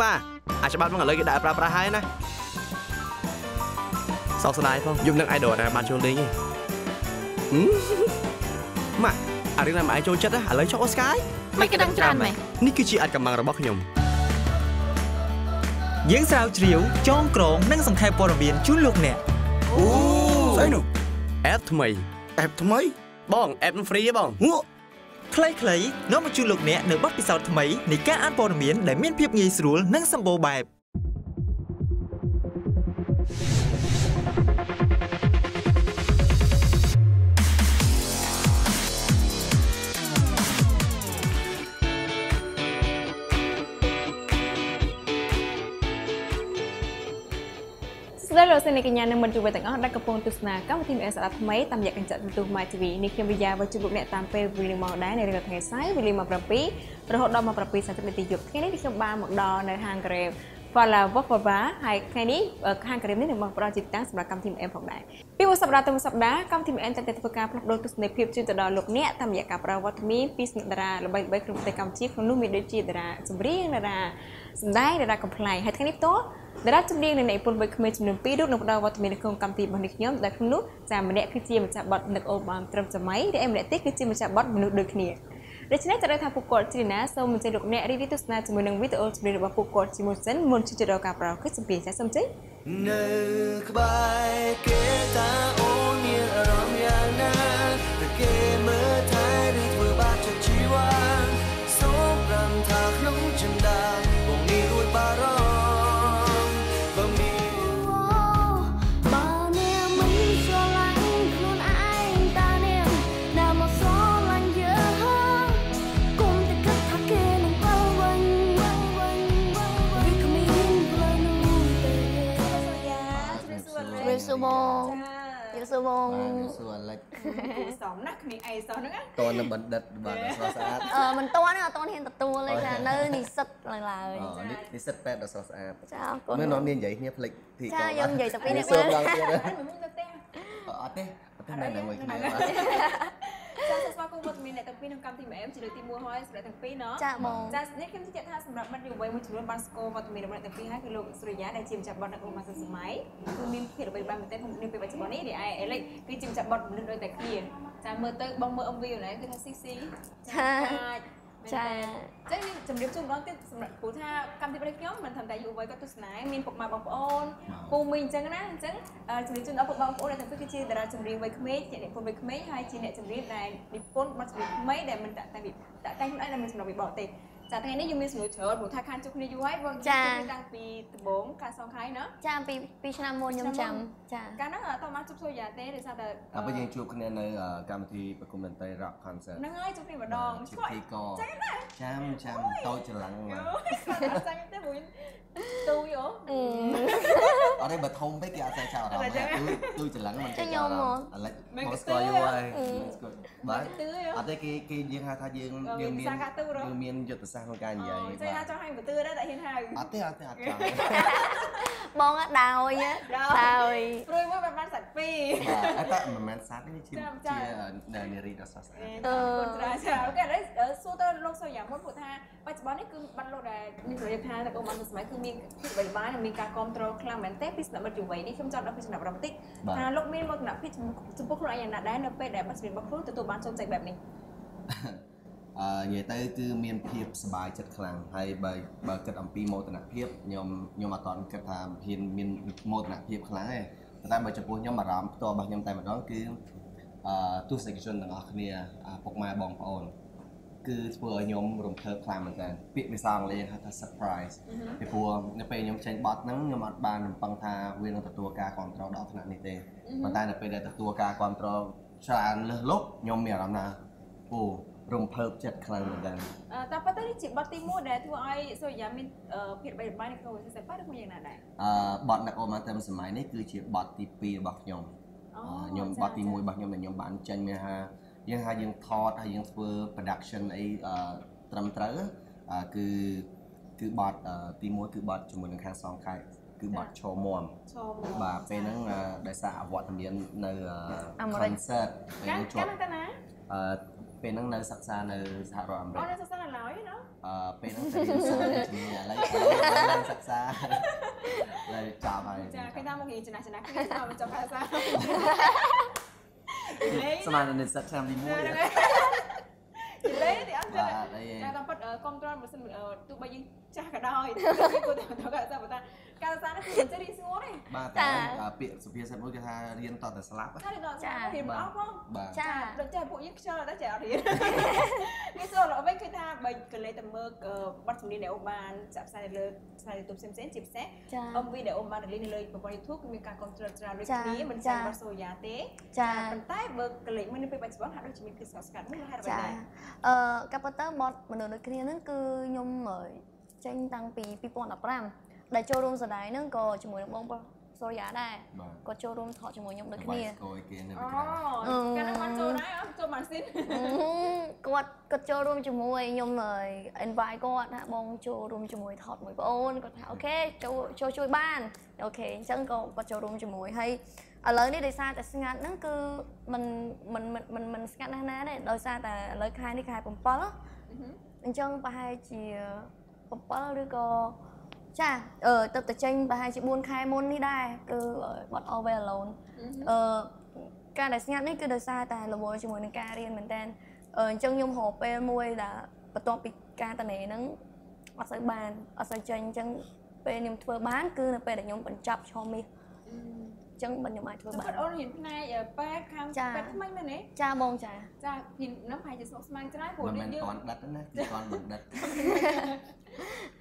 បាទអាចច្បាប់ហ្នឹងឥឡូវគេដាក់ប្រើប្រាស់ហើយណាសោកស្ដាយផងយំនឹង idol ណាបានចូលលេងទេម៉ាក់អារឿងណាមកឯងចូលចិត្តឥឡូវចុះអូស្កាយមិនគេដឹងច្រើនម៉េះនេះគឺជាអាចកម្លាំងរបស់ខ្ញុំយើងស្រាវជ្រាវចងក្រងនិងសង្ខេបព័ត៌មានជូនលោកអ្នកអូស្អីនោះ app ថ្មីអេបថ្មីបង app free ទេបងងក់ ខ្លីៗនាំមកជូនលោកអ្នកនៅបទពិសោធន៍ថ្មីនៃការអានព័ត៌មានដែលមានភាពងាយស្រួលនិងសម្បូរបែប។។ ស្ដីលោកសិនកញ្ញានិងមិត្តយុវទាំងអស់ដែលកំពុងទស្សនាកម្មវិធីមានស្ដាប់ថ្មីតាមរយៈកញ្ចក់ទូរទស្សន៍ My TV នេះខ្ញុំវិយាវិជ្ជាលោកអ្នកតាមពេលវេលាម៉ោងដែរនៅរាល់ថ្ងៃសៅរ៍វេលាម៉ោង7រហូតដល់ម៉ោង7:30នាទីយប់ថ្ងៃនេះខ្ញុំបានមកដល់នៅហាង ក្រេម Fala Vova ហើយថ្ងៃនេះខាងក្រេមនេះនឹងមកផ្ដល់ជាតាំងសម្រាប់កម្មវិធី M ផងដែរពីមួយសប្តាហ៍ទៅមួយសប្តាហ៍កម្មវិធី M តែតែធ្វើការផ្លាស់ប្ដូរទស្សនវិជ្ជាជូនទៅដល់លោកអ្នកតាមរយៈការប្រើវត្តមានពីស្និកតារាល្បីៗក្នុងប្រទេសកម្ពុជាក្នុងនោះមានដូចជាតារាចម្រៀងតារាសម្ដែងតារាកំ pl ៃហើយថ្ងៃនេះផ្ទាល់តារាចម្រៀងនិងអ្នកនិពន្ធវ័យក្មេងចំនួន2រូបនឹងផ្ដល់វត្តមាននៅក្នុងកម្មវិធីរបស់នេះខ្ញុំដែលក្នុងនោះចាម្នាក់គឺជាម្ចាស់បទនឹកអូនបានត្រឹមសម័យដែលម្នាក់ទៀតគឺជាម្ចាស់បទមនុស្សដូចគ្នា ដូច្នេះតើថាពួកគាត់ជាណាសូមអញ្ជើញលោកអ្នករីវីទស្សនាជាមួយនឹងវីដេអូចម្រៀងរបស់ពួកគាត់ជាមួយសិនមុនជិះទៅដល់ការប្រើគឺសម្ភារចាសូមជិះនៅក្បែរគេតាអូនមានអារម្មណ៍យ៉ាងណាតែគេមើល បសួរបងបាទសួរអាលិចសំណាស់គ្នាអីសោះហ្នឹងតនបណ្ឌិតបាទស្រស់ស្អាតអឺមិនតន់ទេអត់តន់ហ៊ានទទួលទេចានៅនិស្សិតឡើយឡើយអូនេះនិស្សិតពេទ្យដ៏ស្រស់ស្អាតចាអរគុណមើលនាំនាងនិយាយគ្នាភ្លេចទីចាយើងនិយាយតែពីរនាក់សួរមើលដល់ទៀតមិនមានទៅផ្ទះអត់ទេអត់ទេមិនដឹងមួយគ្នាបាទចាសស្វាគមន៍វត្តមានអ្នកទាំងពីរក្នុងកម្មវិធី MM ជាលើកទី1ហើយសម្រាប់ទាំងពីរណោះចាបងចានេះខ្ញុំជឿជាក់ថាសម្រាប់មិត្តយុវវ័យមួយចំនួនបានស្គាល់វត្តមានរបស់អ្នកទាំងពីរហើយគឺលោកសុរិយាដែលជាម្ចាស់បទនៅក្នុងម៉ាស៊ីនសម័យគឺមានភាពល្បីល្បាញមែនទែនក្នុងនាពេលបច្ចុប្បន្ននេះដែលឯអេលិចគឺជាម្ចាស់បទមនុស្សដូចតែគ្នាចាមើលទៅបងមើល MV ហ្នឹងគឺថាស៊ីស៊ីចា ចាចឹងជំរាបជូនម្ដងទៀតសម្រាប់ព្រោះថាកម្មវិធីរបស់ខ្ញុំមិនត្រឹមតែយុវវ័យគាត់ទស្សនាមានពុកម៉ែបងប្អូនពូមីងអញ្ចឹងណាអញ្ចឹងជំរាបជូនដល់ពុកបងប្អូនដែលទាំងពីរគឺជាតារាចម្រៀងវ័យក្មេងជាអ្នកនិពន្ធវ័យក្មេងហើយជាអ្នកចម្រៀងដែលនិពន្ធបទចម្រៀងថ្មីដែលមិនតាក់តែពីតាក់តែខ្លួនឯងដែលមានសម្រាប់វិបកទេ ចាថ្ងៃនេះយើងមានសំណួរច្រើនព្រោះថាខានជួបគ្នាយូរហើយបងតាំងពីដំបូងកាលសងខែណាចាពីពីឆ្នាំមុនខ្ញុំចាំចាកាលហ្នឹងអត់បានជួបសូយ៉ាទេដោយសារតែតែពេលយើងជួបគ្នានៅកម្មវិធីប្រគំតន្ត្រី Rock Concert ហ្នឹងហើយជួបគ្នាម្ដងជាឆ្កួយទីកចាំចាំតូចច្រឡឹងមកអត់ចាញ់ទេព្រោះទូយអូអត់ទេបើធំពេកគេអត់ចេះចាប់អារម្មណ៍ទូទូច្រឡឹងមិនចេះចាប់អារម្មណ៍អាលិចមកស្គាល់យូរហើយស្គាល់បាទទឿយអត់ទេគេគេយើងហៅថាយើងយើងមានយើងមានយុទ្ធសាស្ត្រក្នុងការនិយាយចេះថាចង់ឲ្យបទឿដែរតែហ៊ានហៅអត់ទេអត់ទេអត់ចង់បងអត់ដោយដោយព្រួយមួយបានសាច់ពីរបាទតែមិនមែនសាត់ទេជាជានារីដ៏ស្រស់ស្អាតអឺច្រើនច្រើនអូខេឥឡូវសួរទៅលោកសូយ៉ាមុនព្រោះថាបច្ចុប្បន្ននេះគឺបាត់លោកដែលមានប្រយោជន៍ថាតែអូបានសម័យគឺមានភាពល្បីល្បាញនិងមានការគ្រប់គ្រងខ្លាំងមែនទេពីសំណាក់មិត្តយុវ័យនេះខ្ញុំចង់ដល់ពីសំណាក់រំតិចថាលោកមានមោទនភាពចំពោះខ្លួនឯងយ៉ាងណាដែរនៅពេលដែលបទចម្រៀងរបស់ខ្លួនទទួលបានជោគជ័យបែបនេះអឺ និយាយទៅគឺមានភាពសប្បាយចិត្តខ្លាំងហើយបើបើគិតអំពីមោទនភាពខ្ញុំខ្ញុំអត់តន់គិតថាហ៊ានមានមោទនភាពខ្លាំងទេប៉ុន្តែបើចំពោះខ្ញុំអារម្មណ៍ផ្ទាល់របស់ខ្ញុំតែម្ដងគឺអឺទស្សនិកជនទាំងអស់គ្នាពុកម៉ែបងប្អូនគឺធ្វើឲ្យខ្ញុំរំភើបខ្លាំងមែនតើពាក្យភាសាអង់គ្លេសហៅថា surprise ពីព្រោះនៅពេលខ្ញុំចេញបទហ្នឹងខ្ញុំអត់បានរំពឹងថាវានឹងទទួលការគ្រប់គ្រងដល់ថ្នាក់នេះទេប៉ុន្តែនៅពេលដែលទទួលការគ្រប់គ្រងច្រើនលើសលប់ខ្ញុំមានអារម្មណ៍ថាអូ រំភើបចិត្តខ្លាំងមែនតើតែប៉ុន្តែនេះជាបទទី1ដែលធ្វើឲ្យសូយ៉ាមានភាពល្បីល្បាញនៅក្នុងវិស័យសិល្បៈឬមួយយ៉ាងណាដែរអឺបទអ្នកអូម៉ាទៅសម័យនេះគឺជាបទទី2របស់ខ្ញុំខ្ញុំបទទី1របស់ខ្ញុំដែលខ្ញុំបានចេញមានថាយើងថាយើងថតហើយយើងធ្វើ production អីត្រឹមត្រូវគឺគឺបទទី1គឺបទជាមួយនឹងខាងសងខេត្តគឺបទឈរមមឈរមមបាទពេលហ្នឹងដោយសារអវត្តមាននៅអាមេរិក concert ពេលកាលហ្នឹងជាកាលប់ហ្នឹងតាណាអឺ ពេលហ្នឹងនៅសិក្សានៅសហរដ្ឋអាមេរិអូកនៅសិក្សានៅឡើយណាអឺពេលហ្នឹងទៅរៀនសាស្ត្រជំនាញឥឡូវឡើងសិក្សាឡើយចប់ហើយចាឃើញថាមករៀនចំណាស់ចំណាស់គ្នាទៅមកចង់ភាសាលេងស្មាននិស្សិតឆ្នាំទី1ហ្នឹងហើយលេងទីអត់ចឹងបាទអីតែតាមពិតគ្រប់ត្របើសិនទោះបីយើងចាស់ក៏ដោយគួរតែទៅកាសាបើតាកាសានេះគឺចេះរៀនស្ងួនទេបាទតែពាក្យសុភាសិតមួយគេថារៀនតតែស្លាប់ថារៀនដល់ចារៀនមិនអស់ផងបាទចាដូចចេះពួកយើងខ្ជិលតែចេះអត់រៀននេះចូលដល់វិញគឺថាបើកលេតែមើលបទចម្រៀងដែលអូបានចាក់ផ្សាយលើផ្សាយ YouTube ផ្សេងៗជាពិសេសចា MV ដែលអូបានរលីងនៅលើប្រព័ន្ធ YouTube គឺមានការគ្រប់គ្រងច្រើនដូចចាគ្នាមិនចាចាំបាត់សូយ៉ាទេចាប៉ុន្តែបើកលេមួយនៅពេលបច្ចុប្បន្នហាក់ដូចជាមានគឺស្កស្កាត់មួយហេតុអ្វីចាដែរអឺកាប់ទៅបតមនុស្សដូចគ្នាហ្នឹងគឺខ្ញុំអឺ ចេញតាំងពី2015ដែលចូលរួមសម្ដែងហ្នឹងក៏ជាមួយនឹងបងប្រុសសូរិយាដែរ បាទ គាត់ចូលរួមថតជាមួយខ្ញុំដូច វា គ្នា យស្គរគេនៅ អូ ពីក្រៅ កាលនោះបានចូលដែរអត់ចូលម៉ាស៊ីន អឺគាត់គាត់ចូលរួមជាមួយខ្ញុំអើយ invite គាត់ថាបងចូលរួមជាមួយថតមួយបងអូនគាត់ថាអូខេចូលចូលជួយបានអូខេអញ្ចឹងក៏គាត់ចូលរួមជាមួយហើយឥឡូវនេះដោយសារតែស្ងាត់ហ្នឹងគឺมันมันมันมันมันស្ងាត់ណាស់ណាទេដោយសារតែឥឡូវខែនេះខែ7អញ្ចឹងប្រហែលជា 7ឬក៏ចាអឺទៅតែចេញប្រហែលជា4ខែមុននេះដែរគឺបាត់ Always Alone អឺការដែលស្ងាត់នេះគឺដោយសារតែរវល់ជាមួយនឹងការរៀនមែនតើអឺអញ្ចឹងខ្ញុំរកពេលមួយដែលបន្ទាប់ពីការតនេហ្នឹងអត់សូវបានអត់សូវចេញអញ្ចឹងពេលខ្ញុំធ្វើបានគឺនៅពេលដែលខ្ញុំបញ្ចប់ឆមាសអញ្ចឹងខ្ញុំអាចធ្វើតែបានគាត់អូនរៀនផ្នែកពេទ្យខាងចាពេទ្យថ្មីមែនទេចាបងចាចារៀននឹងប្រហែលជាស្មុគស្មាញច្រើនព្រោះមិនរៀមែននយើងតន់ដិតទេណាគឺតន់បណ្ឌិត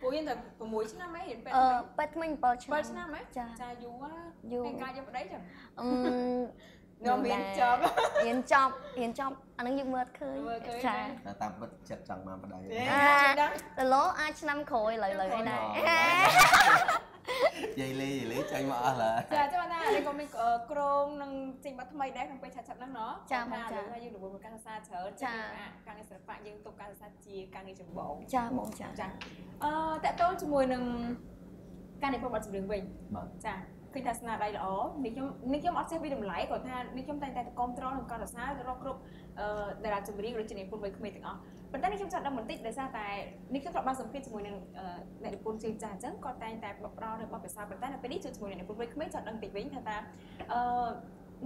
ព្រោះយើងតែ6ឆ្នាំហ៎រៀនពេទ្យអឺថ្មីពេទ្យថ្មី7ឆ្នាំ7ឆ្នាំហ៎ចាចាយូរយូរហើយការយកប្តីចឹងអឺខ្ញុំរៀនចប់រៀនចប់រៀនចប់អាហ្នឹងយើងមើលឃើញមើលឃើញចាតែតាមពិតចិត្តចង់បានប្តីអាទៅលោអាចឆ្នាំក្រោយឥឡូវឥឡូវនេះដែរ យាយលេយាយលេចាញ់មកអស់ឡើយចាចាំថានេះក៏មានក្រងនឹងចេញបាត់ថ្មីដែរក្នុងពេលឆាប់ឆាប់ហ្នឹងណោះចាបងថាចាឥឡូវហើយយើងរវល់ការសិក្សាច្រើនចាការងារសិល្បៈយើងទុកការសិក្សាជាការងារចម្បងចាបងចាចាអឺតកតងជាមួយនឹងការនិពន្ធបទចម្រៀងវិញបាទចាឃើញថាស្នាដៃល្អនេះខ្ញុំនេះខ្ញុំអត់ចេះពីតម្លៃគាត់ថានេះខ្ញុំតែងតែគ្រប់គ្រងក្នុងការរក្សារកគ្រប់អឺតារាចម្រៀងឬជានិពន្ធវ័យក្មេងទាំងអស់ ប៉ុន្តែនេះខ្ញុំចង់ដឹងបន្តិចដោយសារតែនេះខ្ញុំធ្លាប់បានសម្ភាសជាមួយនឹងអឺអ្នកនិពន្ធជើងចាស់អញ្ចឹងគាត់តែងតែបកប្រោនៅបទពិសោធន៍ប៉ុន្តែនៅពេលនេះជួបជាមួយអ្នកនិពន្ធវ័យក្មេងចង់ដឹងតិចវិញថាតើអឺ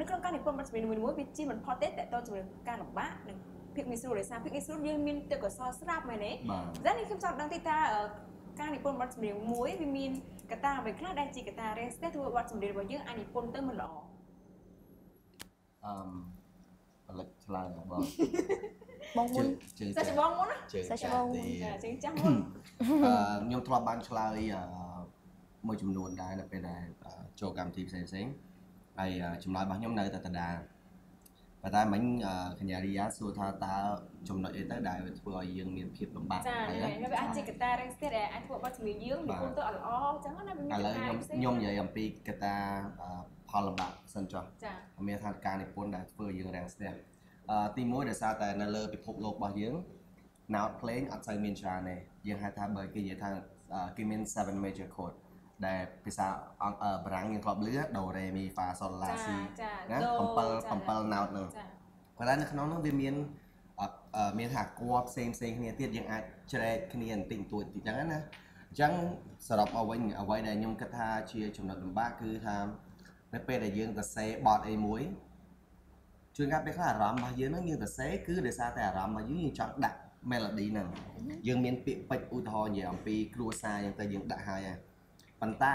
នៅក្នុងការនិពន្ធបទចម្រៀងមួយៗវាជាមិនផុតទេតកតងជាមួយនឹងការលំបាកនិងភាពងាយស្រួលដោយសារភាពងាយស្រួលយើងមានទឹកកសលស្រាប់មែនទេបាទតែនេះខ្ញុំចង់ដឹងតិចថាអឺការនិពន្ធបទចម្រៀងមួយវាមានកត្តាអ្វីខ្លះដែលជាកត្តា rest ដែលធ្វើឲ្យបទចម្រៀងរបស់យើងអាចនិពន្ធទៅមិនល្អអឺផលិតឆ្លើយបង បងមុនជើងសាច់ច្បងមុនណាជើងសាច់ច្ចាបងស់ទេចាជាងចាស់មុនអឺខ្ញុំធ្លាប់បានឆ្លើយអឺមួយចំនួនដែរនៅពេលដែលអឺចូលកម្មវិធីផ្សេងផ្សេងៗហើយអឺចម្លើយរបស់ខ្ញុំនៅតែដដែលប៉ុន្តែមិញអឺកញ្ញារីយ៉ាសួរថាតើចំណុចអីទៅដែលធ្វើឲ្យយើងមានភាពលំបាកចាហើយនេះវាអាចជាកត្តា rest ដែលអាចធ្វើឲ្យបទចម្រៀងយើងនិពន្ធទៅអត់ល្អអញ្ចឹងណាវាមានឥកឡូវត្តាខ្ញុំផ្សេងខ្ញុំនិយាយអំពីកត្តាអឺផលលំបាកសិនចុះចាមានថាការនិពន្ធដែលធ្វើឲ្យយើងរាំងស្ទះអឺ ទីមួយដោយសារតែនៅលើពិភពលោករបស់យើង note playing អត់សូវមានច្រើនទេយើងហៅថាបើគេនិយាយថាអឺគេមាន7 major chord ដែលភាសាអង់អឺបារាំងយើងធ្លាប់ឮ do re mi fa sol la ចា si ចាណាដូ7 7 note ហ្នឹងចាប៉ុន្តែនៅក្នុងនោះវាមានអត់អឺមានថាគួរផ្សេងផ្សេងគ្នាទៀតយើងអាចជ្រែកគ្នាបន្តិចបន្តួចតិចចឹងណាអញ្ចឹងសរុបមកវិញអ្វីដែលខ្ញុំគិតថាជាចំណុចលំបាកគឺថានៅពេលដែលយើងទៅសេបតអីមួយ ជួនកាលពេលខ្លះអារម្មណ៍របស់យើងហ្នឹងយើងទៅសេគឺដោយសារតែអារម្មណ៍របស់យើងយើងចង់ដាក់ melody ហ្នឹងយើងមានពាក្យពេចន៍ឧទាហរណ៍និយាយអំពីគ្រួសារអញ្ចឹងទៅយើងដាក់ហើយហើយប៉ុន្តែ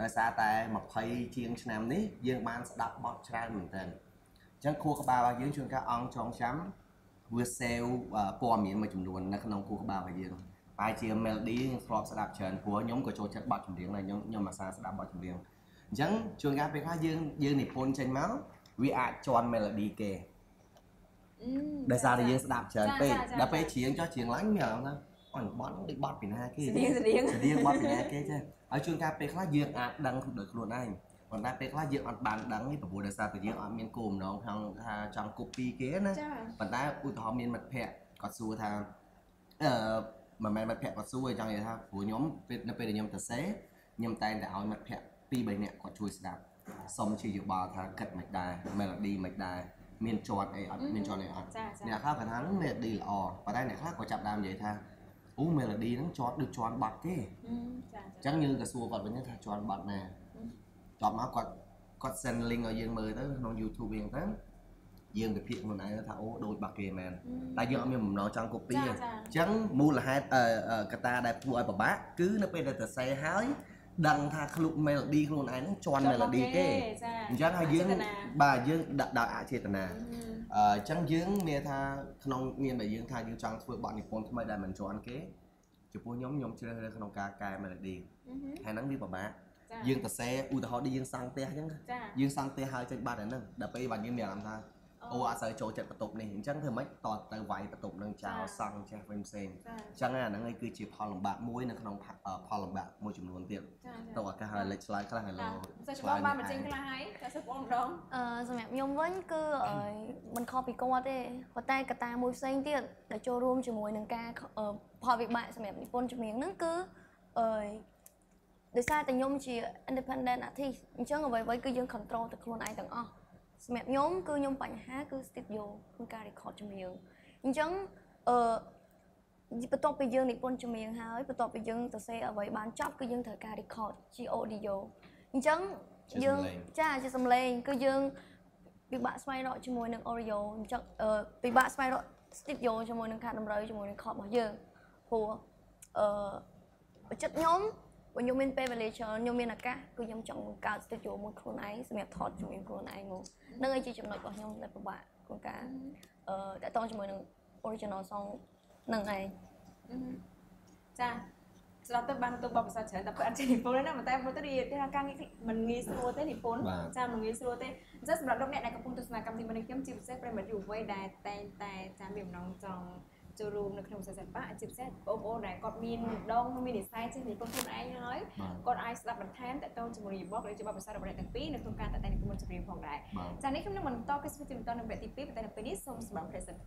ដោយសារតែ20ជាងឆ្នាំនេះយើងបានស្ដាប់បទច្រើនមែនទែនអញ្ចឹងខួរក្បាលរបស់យើងជួនកាលអង្គចងចាំវាសេវព័ត៌មានមួយចំនួននៅក្នុងខួរក្បាលរបស់យើងហើយជា melody យើងធ្លាប់ស្ដាប់ច្រើនព្រោះខ្ញុំក៏ចូលចិត្តបទចម្រៀងដែរខ្ញុំខ្ញុំអាសាស្ដាប់បទចម្រៀងអញ្ចឹងជួនកាលពេលខ្លះយើងយើងនិពន្ធចេញមក វាអាចជន់ melody គេដោយសារតែយើងស្ដាប់ច្រើនពេកដល់ពេលច្រៀងចោះច្រៀងឡើងមានអារម្មណ៍ថាអញបទនេះដូចបទពីណាគេស្តៀងស្តៀងស្តៀងបទពីណាគេចេះហើយជួនកាលពេលខ្លះយើងអាចដឹងដោយខ្លួនឯងប៉ុន្តែពេលខ្លះយើងអត់បានដឹងទេព្រោះដោយសារតែយើងអត់មានគោលបំណងខាងថាចង់ copy គេណាចាប៉ុន្តែឧទាហរណ៍មានមិត្តភ័ក្តិគាត់សួរថាអឺមិនមែនមិត្តភ័ក្តិគាត់សួរទេចង់និយាយថាព្រោះខ្ញុំពេលនៅពេលដែលខ្ញុំទៅសេខ្ញុំតែងតែឲ្យមិត្តភ័ក្តិ2 3នាក់គាត់ជួយស្ដាប់ សុំជាយោបល់ថាគិតមិនដែរ melody មិនដែរមានជាប់អីអត់មានជាប់អីអត់ចាចាអ្នកខ្លះគាត់ថាហ្នឹង melody ល្អប៉ុន្តែអ្នកខ្លះក៏ចាប់ដើមនិយាយថាអូ melody ហ្នឹងជាប់ដូចជាន់បាត់គេចាអញ្ចឹងយើងក៏សួរគាត់វិញថាជាន់បាត់ណាចប់មកគាត់គាត់ send link ឲ្យយើងមើលទៅក្នុង YouTube វិញទៅយើងទៅភាគខ្លួនឯងថាអូដូចបាត់គេមែនតែយើងអត់មានបំណងចង់ copy ទេអញ្ចឹងមូលហេតុអឺអឺកត្តាដែលធ្វើឲ្យពិបាកគឺនៅពេលដែលទៅសេហើយ ដឹងថាខ្លួន melody ខ្លួនឯងហ្នឹងជាន់ melody គេចាអញ្ចឹងហើយយើងបាទយើងដាក់ដោយអចេតនាអឺអញ្ចឹងយើងមានថាក្នុងមានដែលយើងថាយើងចង់ធ្វើបទនិពន្ធថ្មីដែលមិនជាន់គេចំពោះខ្ញុំខ្ញុំជ្រើសរើសក្នុងការកែ melody ហើយហ្នឹងវាពិបាកចាយើងទៅសេឧទាហរណ៍ដូចយើងសង់ផ្ទះអញ្ចឹងចាយើងសង់ផ្ទះហើយចេញបាត់អាហ្នឹងដល់ពេលបាត់យើងមានអារម្មណ៍ថា អូអត់សូវចូលចិត្តបន្ទប់នេះអញ្ចឹងធ្វើម៉េចតទៅវាយបន្ទប់ហ្នឹងចោលសង់ចេះវិញផ្សេងចាអញ្ចឹងអាហ្នឹងឯងគឺជាផលលំបាកមួយនៅក្នុងផអឺផលលំបាកមួយចំនួនទៀតចាទៅឱកាសឲ្យលេចឆ្លើយខ្លះឥឡូវចាឆ្លងបានបញ្ចេញខ្លះហើយចាសបងម្ដងអឺសម្រាប់ខ្ញុំវិញគឺអឺមិនខុសពីគាត់ទេប៉ុន្តែកត្តាមួយផ្សេងទៀតដែលចូលរួមជាមួយនឹងការខអឺផលវិបាកសម្រាប់និពន្ធចម្រៀងហ្នឹងគឺអឺដោយសារតែខ្ញុំជា independent artist អញ្ចឹងអ្វីៗគឺយើង control ទៅខ្លួនឯងទាំងអស់ សម្រាប់ខ្ញុំគឺខ្ញុំបញ្ហាគឺ studio ក្នុងការ record ចម្រៀងអញ្ចឹងអឺបន្ទាប់ពីយើងនិពន្ធចម្រៀងហើយបន្ទាប់ពីយើងទៅសេអ្វីបានចប់គឺយើងត្រូវការ record ជា audio អញ្ចឹងជាយើងសំឡេងចាជាសំឡេងគឺយើងពិបាកស្វែងរកជាមួយនឹង Oreo អញ្ចឹងអឺពិបាកស្វែងរក studio ជាមួយនឹងខាតតម្រូវជាមួយនឹង code របស់យើងព្រោះអឺបើចិត្តខ្ញុំ បើខ្ញុំមានពេលវេលាច្រើនខ្ញុំមានឱកាសគឺខ្ញុំចង់បង្កើត studio មួយខ្លួនឯងសម្រាប់ថតជាមួយខ្លួនឯងមកនឹងឯងជាចំណុចរបស់ខ្ញុំដែលពិបាកក្នុងការអឺតកតងជាមួយនឹង original song នឹងឯងចាស្ដាប់ទៅបានទៅបបភាសាច្រើនតែពេលអត់ចេះនិពន្ធទេណាប៉ុន្តែមើលទៅនិយាយថាការងារមិនងាយស្រួលទេនិពន្ធបាទចាមិនងាយស្រួលទេអញ្ចឹងសម្រាប់លោកអ្នកដែលកំពុងទស្សនាកម្មវិធីរបស់ខ្ញុំជាពិសេសប្រិមត្តយុវវ័យដែលតែងតែចាមានបំណងចង់ ចូលរួមនៅក្នុងសិស្សសិល្បៈជាពិសេសបងប្អូនដែលគាត់មានដងមាននិស្ស័យចេះនិពន្ធខ្លួនឯងហើយបាទគាត់អាចស្ដាប់បន្ថែមតទៅជាមួយរបបឬជាបបភាសារបស់អ្នកទាំងពីរនៅក្នុងការតាក់តែងនិពន្ធចម្រៀងផងដែរបាទចានេះខ្ញុំនឹងបន្តកិច្ចវិទ្យាបន្តនៅវគ្គទី2ប៉ុន្តែនៅពេលនេះសូមសម្រាប់ present